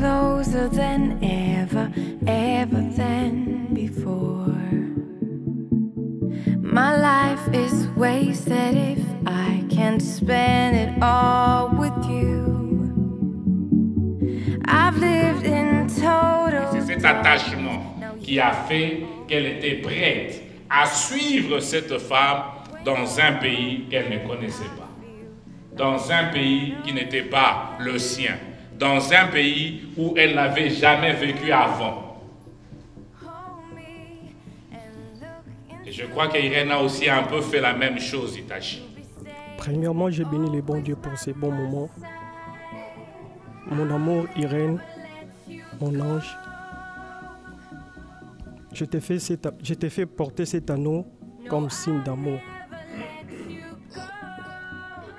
closer than ever, ever than before. My life is wasted if I can't spend it all with you. I've lived in total. C'est cet attachement qui a fait qu'elle était prête à suivre cette femme dans un pays qu'elle ne connaissait pas, dans un pays qui n'était pas le sien, dans un pays où elle n'avait jamais vécu avant. Et je crois qu'Irène a aussi un peu fait la même chose, Itachi. Premièrement, j'ai béni les bons dieux pour ces bons moments. Mon amour, Irène, mon ange, je t'ai fait, fait porter cet anneau comme signe d'amour.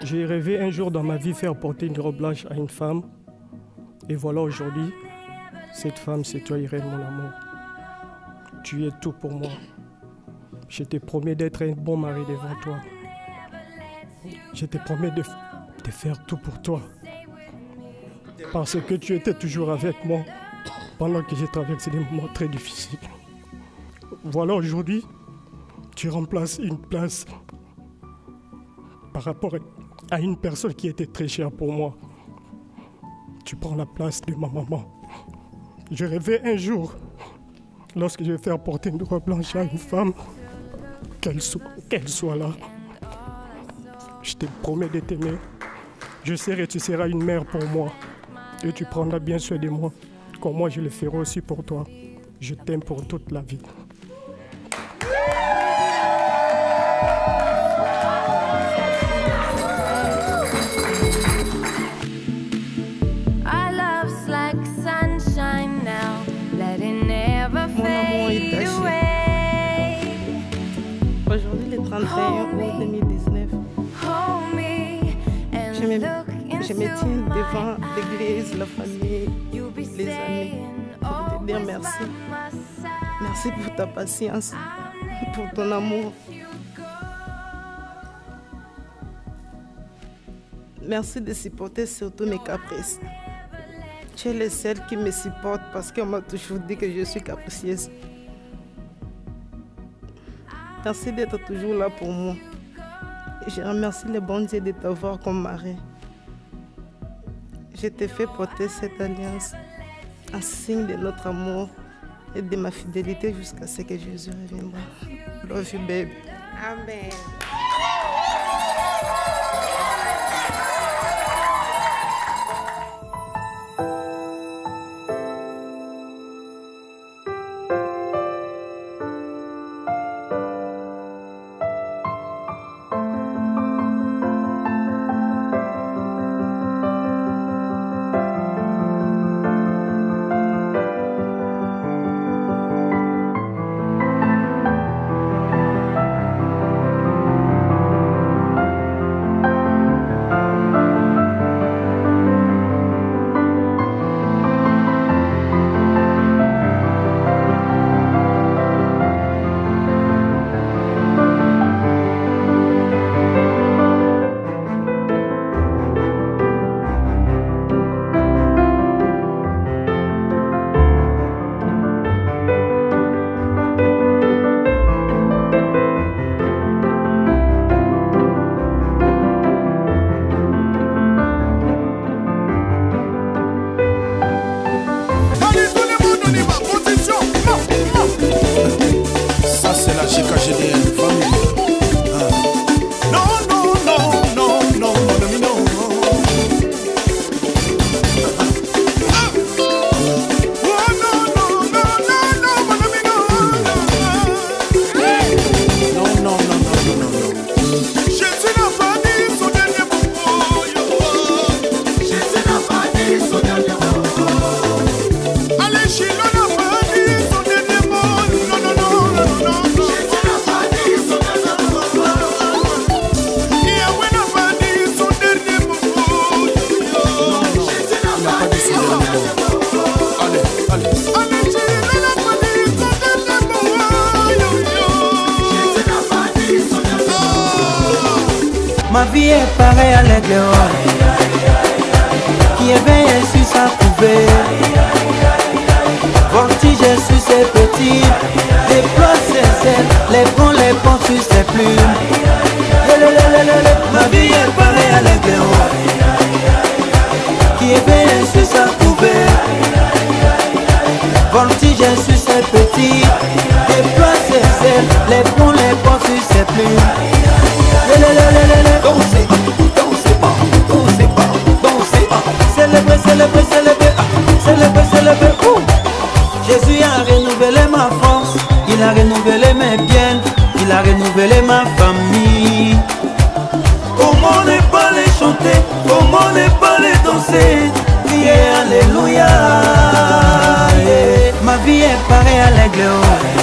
J'ai rêvé un jour dans ma vie faire porter une robe blanche à une femme. Et voilà aujourd'hui, cette femme, c'est toi, Irène, mon amour. Tu es tout pour moi. Je te promets d'être un bon mari devant toi. Je te promets de, de faire tout pour toi. Parce que tu étais toujours avec moi pendant que j'ai traversé des moments très difficiles. Voilà aujourd'hui, tu remplaces une place par rapport à une personne qui était très chère pour moi. Tu prends la place de ma maman. Je rêvais un jour, lorsque je vais faire porter une robe blanche à une femme, qu'elle soit, là. Je te promets de t'aimer. Je serai, tu seras une mère pour moi. Et tu prendras bien soin de moi, comme moi je le ferai aussi pour toi. Je t'aime pour toute la vie. Je me, tiens devant l'église, la famille, les amis pour te dire merci. Merci pour ta patience, pour ton amour. Merci de supporter surtout mes caprices. Tu es le seul qui me supporte parce qu'on m'a toujours dit que je suis capricieuse. Merci d'être toujours là pour moi. Je remercie le bon Dieu de t'avoir comme mari. Je t'ai fait porter cette alliance en signe de notre amour et de ma fidélité jusqu'à ce que Jésus reviendra. Love you, babe. Amen. Ça, c'est Ma vie est pareille à l'aigle les ponts, les ponts sur ses plumes. Dansez, dansez pas, dansez pas, dansez pas. Célébrez, ah, célébrez, célébrez. ouh. Jésus a renouvelé ma force, il a renouvelé mes biens, il a renouvelé ma famille. Comment ne pas les chanter, comment ne pas les danser, crier Alléluia. Ma vie est pareille à l'aigle.